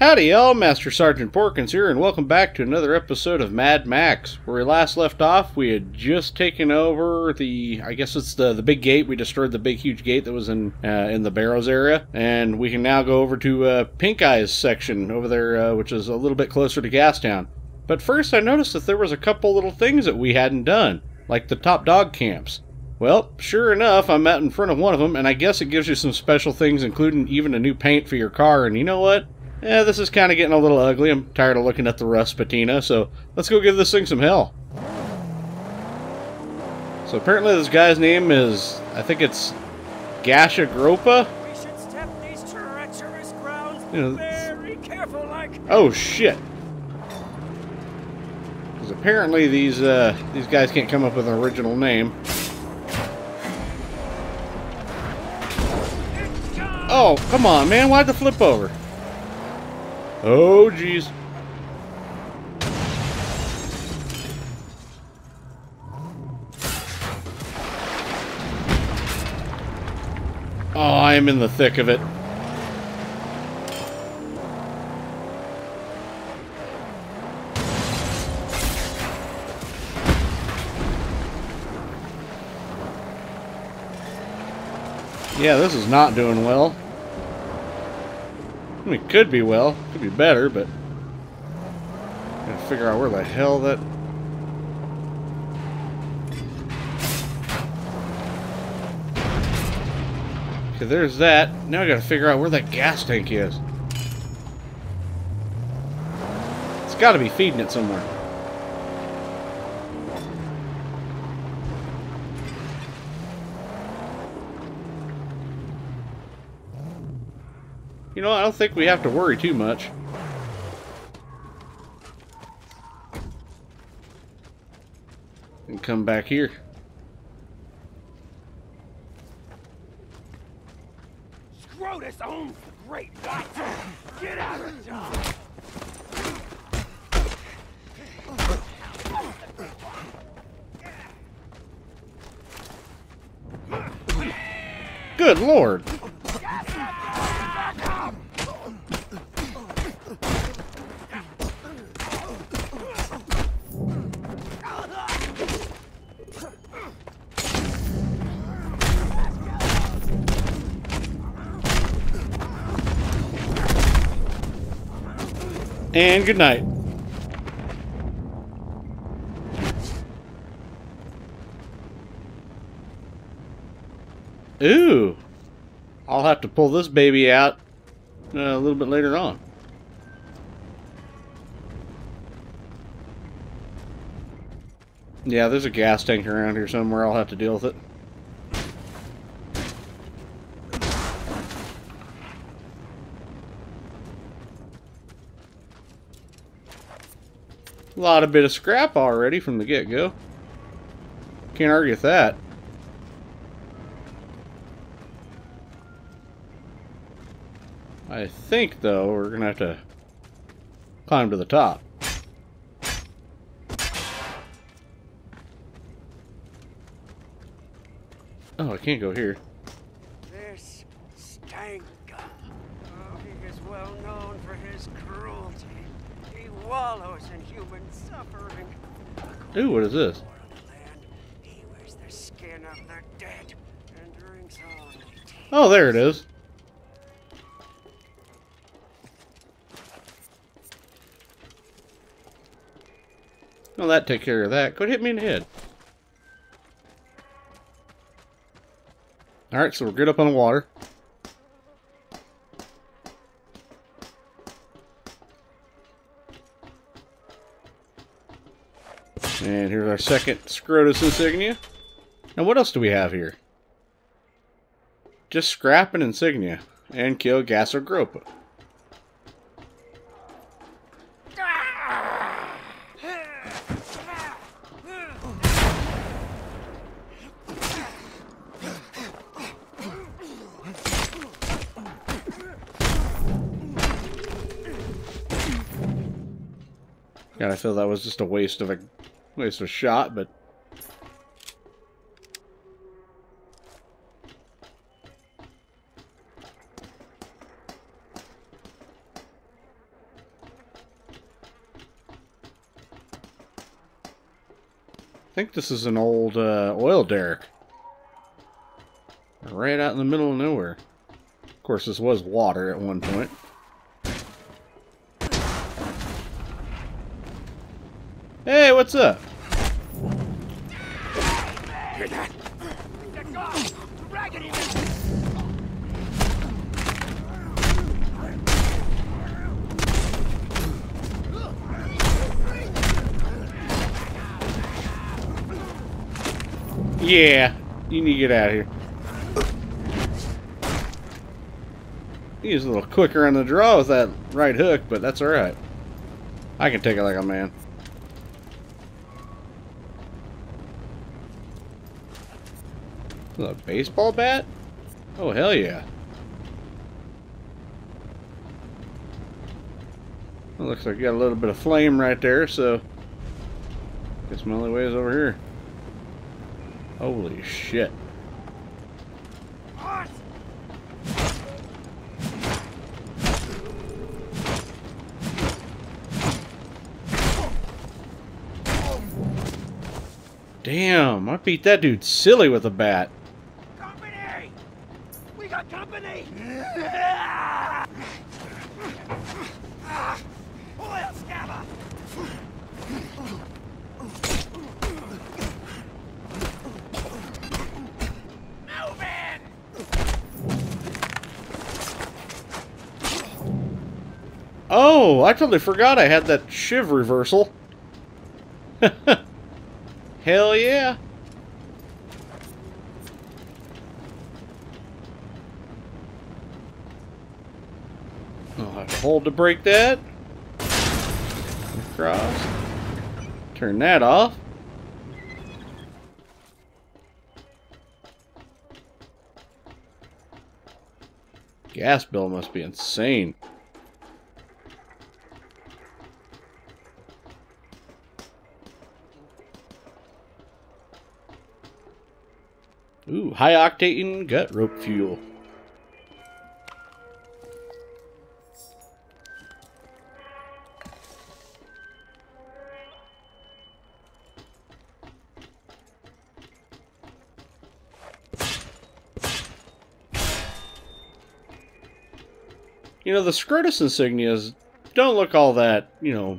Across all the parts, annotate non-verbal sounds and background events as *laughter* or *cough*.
Howdy, y'all. Master Sergeant Porkins here, and welcome back to another episode of Mad Max. Where we last left off, we had just taken over the, I guess it's the the big gate. We destroyed the big, huge gate that was in uh, in the Barrows area, and we can now go over to uh, Pink Eyes section over there, uh, which is a little bit closer to Gastown. But first, I noticed that there was a couple little things that we hadn't done, like the top dog camps. Well, sure enough, I'm out in front of one of them, and I guess it gives you some special things, including even a new paint for your car. And you know what? Yeah, this is kind of getting a little ugly. I'm tired of looking at the rust patina, so let's go give this thing some hell. So apparently this guy's name is, I think it's Gasha Gropa? You know, very careful like. Oh shit! Because apparently these uh, these guys can't come up with an original name. Oh come on, man! Why'd the flip over? Oh jeez. Oh, I'm in the thick of it. Yeah, this is not doing well. I mean, could be well. Could be better, but... Gotta figure out where the hell that... Okay, there's that. Now I gotta figure out where that gas tank is. It's gotta be feeding it somewhere. You know, I don't think we have to worry too much. And come back here. Scrotus owns the great white. Get out of Dodge. Good lord! And good night. Ooh. I'll have to pull this baby out uh, a little bit later on. Yeah, there's a gas tank around here somewhere. I'll have to deal with it. A lot of bit of scrap already from the get-go. Can't argue with that. I think, though, we're going to have to climb to the top. Oh, I can't go here. This Stanka. Oh, he is well known for his cruelty. He wallows. Ooh, what is this? Oh, there it is. Well, that took care of that. Could hit me in the head. Alright, so we're good up on the water. And here's our second Scrotus insignia. Now what else do we have here? Just scrap an insignia and kill Gasogropa. God, I feel that was just a waste of a Waste a shot, but... I think this is an old uh, oil derrick. Right out in the middle of nowhere. Of course, this was water at one point. What's up? Yeah, you need to get out of here. He's a little quicker on the draw with that right hook, but that's alright. I can take it like a man. A baseball bat? Oh, hell yeah. Well, looks like you got a little bit of flame right there, so... Guess my only way is over here. Holy shit. Damn, I beat that dude silly with a bat. Company! Oil scabber! Oh, I totally forgot I had that shiv reversal. *laughs* Hell yeah. I'll have to hold to break that. Across. Turn that off. Gas bill must be insane. Ooh, high octane gut rope fuel. You know, the Scrotus insignias don't look all that, you know,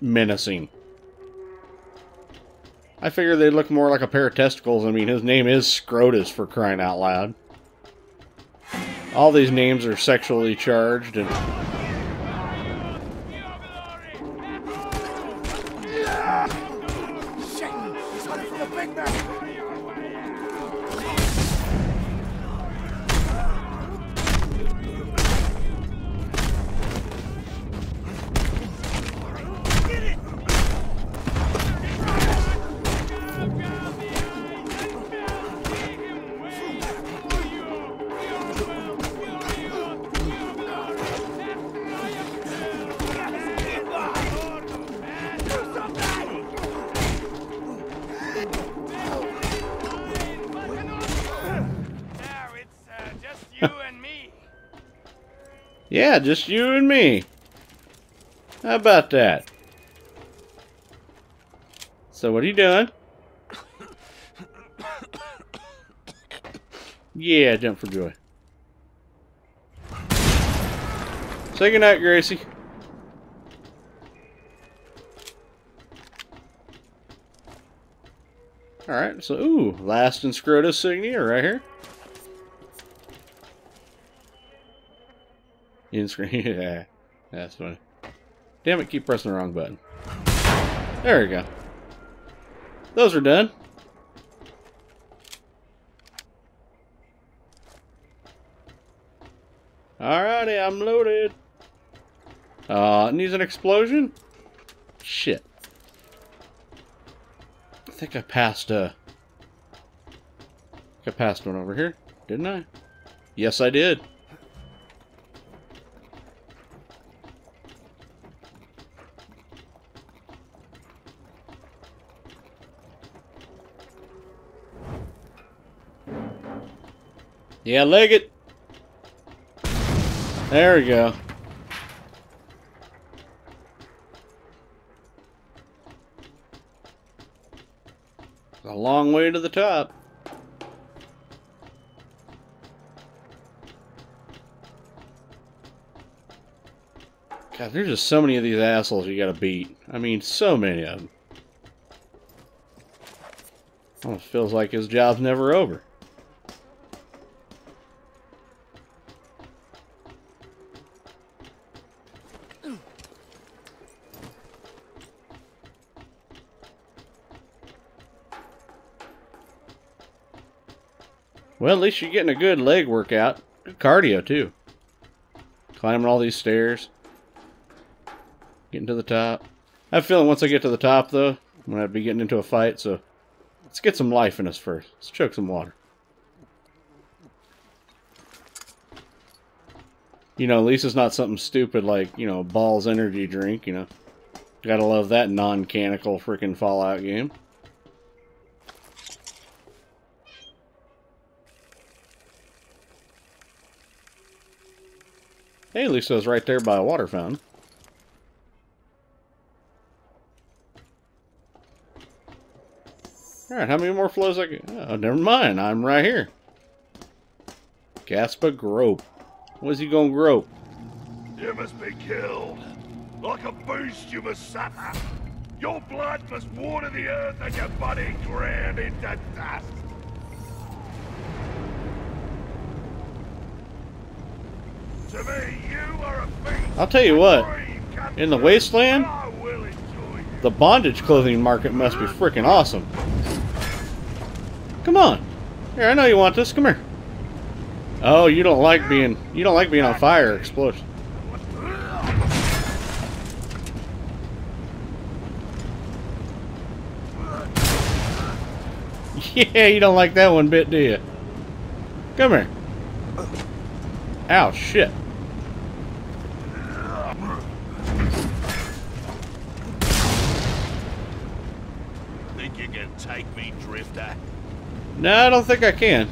menacing. I figure they look more like a pair of testicles. I mean, his name is Scrotus for crying out loud. All these names are sexually charged and yeah, just you and me. How about that? So what are you doing? Yeah, jump for joy. Say goodnight, Gracie. Alright, so, ooh, last and Scrotus Signia right here. In screen, *laughs* yeah, that's funny. Damn it, keep pressing the wrong button. There we go. Those are done. Alrighty, I'm loaded. Uh, needs an explosion? Shit. I think I passed, uh... I passed one over here, didn't I? Yes, I did. Yeah, leg it. There we go. A long way to the top. God, there's just so many of these assholes you gotta beat. I mean, so many of them. Almost feels like his job's never over. Well, at least you're getting a good leg workout. Good cardio, too. Climbing all these stairs. Getting to the top. I have a feeling once I get to the top, though, I'm going to be getting into a fight, so let's get some life in us first. Let's choke some water. You know, at least it's not something stupid like, you know, Ball's energy drink, you know. Gotta love that non-canical freaking Fallout game. Hey, at least I was right there by a water fountain. Alright, how many more flows I get? Oh, never mind. I'm right here. Gaspa grope. What's he gonna grope? You must be killed. Like a beast you must suffer. Your blood must water the earth and your body ground into dust. To me, you are a beast. I'll tell you what, in the wasteland. The bondage clothing market must be freaking awesome. Come on. Here, I know you want this. Come here. Oh, you don't like being you don't like being on fire explosion. *laughs* Yeah, you don't like that one bit, do you? Come here. Ow, shit. You can take me, Drifter? No, I don't think I can.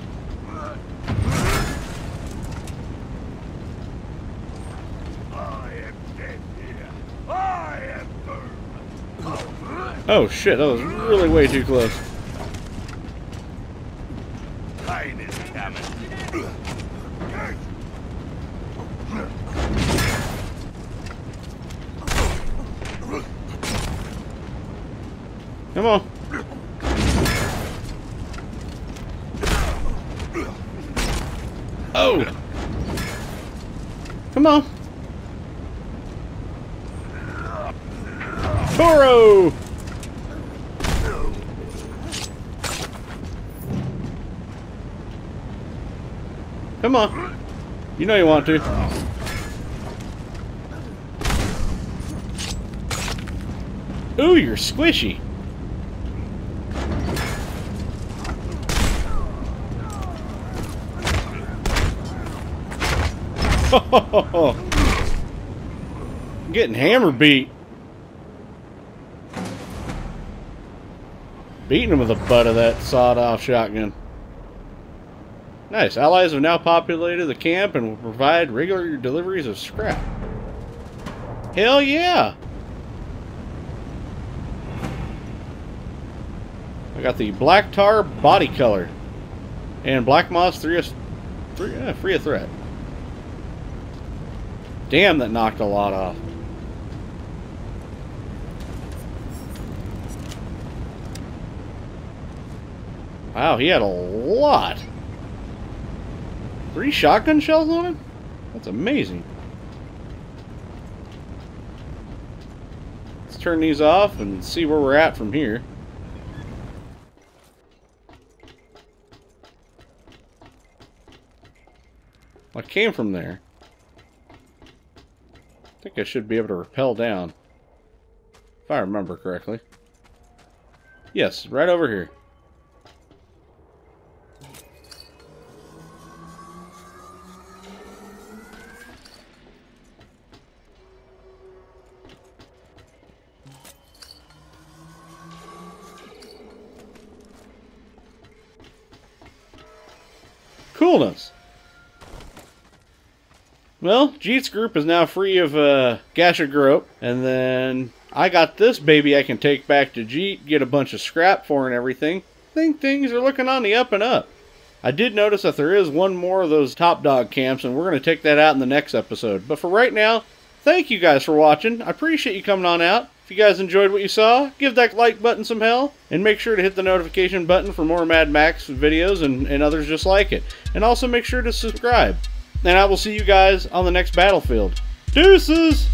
I am dead here. I am doomed. Oh shit, that was really way too close. Pain is coming. Come on. Come on. Toro! Come on. You know you want to. Ooh, you're squishy. *laughs* Getting hammer beat. Beating him with the butt of that sawed-off shotgun. Nice. Allies have now populated the camp and will provide regular deliveries of scrap. Hell yeah! I got the black tar body color. And black moss three, three uh, free a threat. Damn, that knocked a lot off. Wow, he had a lot. Three shotgun shells on him? That's amazing. Let's turn these off and see where we're at from here. I came from there. I should be able to rappel down. If I remember correctly. Yes, right over here. Coolness. Well, Jeet's group is now free of uh, Gasha Grope, and then I got this baby I can take back to Jeet, get a bunch of scrap for and everything. think things are looking on the up and up. I did notice that there is one more of those top dog camps, and we're going to take that out in the next episode. But for right now, thank you guys for watching. I appreciate you coming on out. If you guys enjoyed what you saw, give that like button some hell, and make sure to hit the notification button for more Mad Max videos and, and others just like it. And also make sure to subscribe. And I will see you guys on the next battlefield. Deuces!